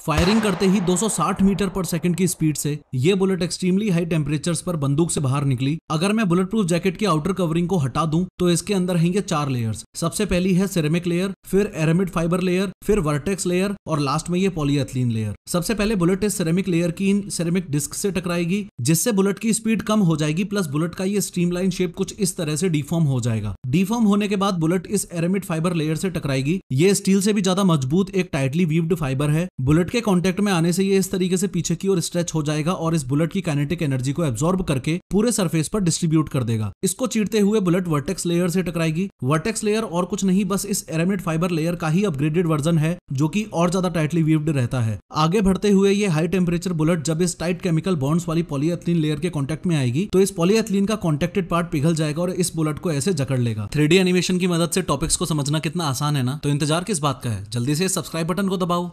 Firing करते ही 260 metre पर सेकंड की स्पीड से ये बुलेट एक्सट्रीमली हाई टेम्परेचर्स पर बंदूक से बाहर निकली। अगर मैं बुलेट प्रूफ जैकेट की आउटर कवरिंग को हटा दूँ तो इसके अंदर हैंगे चार लेयर्स सबसे पहली है सिरेमिक लेयर फिर एरेमिड फाइबर लेयर फिर वर्टेक्स लेयर और लास्ट में ये पॉलीएथिलीन लेयर सबसे पहले बुलेट इस सिरेमिक लेयर की इन सिरेमिक डिस्क से टकराएगी, जिससे बुलेट की स्पीड कम हो जाएगी प्लस बुलेट का ये स्ट्रीमलाइन शेप कुछ इस तरह से डिफॉर्म हो जाएगा। डिफॉर्म होने के बाद बुलेट इस एरेमिड फाइबर लेयर से टकराएगी। ये स्टील से भी ज़्यादा मज़बूत, एक टाइटली वीव्ड फाइबर है। बुलेट के कॉन्टेक्ट में आने से ये इस तरीके से पीछे की ओर स्ट्रेच हो जाएगा और इस बुलेट की कैनेटिक एनर्जी को एब्जॉर्ब करके पूरे सरफेस पर डिस्ट्रीब्यूट कर देगा। इसको चीरते हुए बुलेट वर्टेक्स लेयर से टकराएगी। वर्टेक्स लेयर और कुछ नहीं, बस इस एरेमिड फाइबर लेयर का ही अपग्रेडेड वर्जन है, जो की और ज़्यादा टाइटली वीव्ड रहता है। आगे बढ़ते हुए ये हाई टेम्परेचर बुलेट जब इस टाइट केमिकल बॉन्ड्स वाली पॉलीएथिलीन लेयर के कॉन्टेक्ट में आएगी तो इस पॉलीएथिलीन का कॉन्टेक्टेड पार्ट पिघल जाएगा और इस बुलेट को ऐसे जकड़ लेगा। थ्री एनिमेशन की मदद से टॉपिक्स को समझना कितना आसान है ना? तो इंतज़ार किस बात का है? जल्दी से सब्सक्राइब बटन को दबाओ।